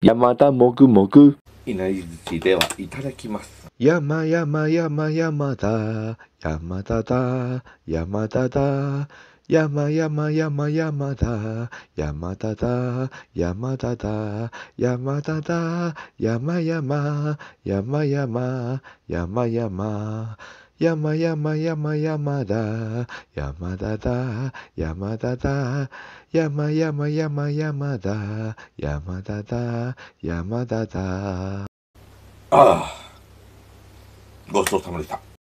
山田もぐもぐ。いなり寿司ではいただきます。山山山山だ。山田だ。山田だ。山山山山だ。山田だ。山田だ。山田だ。山山。山山。山山。山山山山だ。山田だ。山田だ。山山山山だ。山田だ。山田だ。ああ、ごちそうさまでした。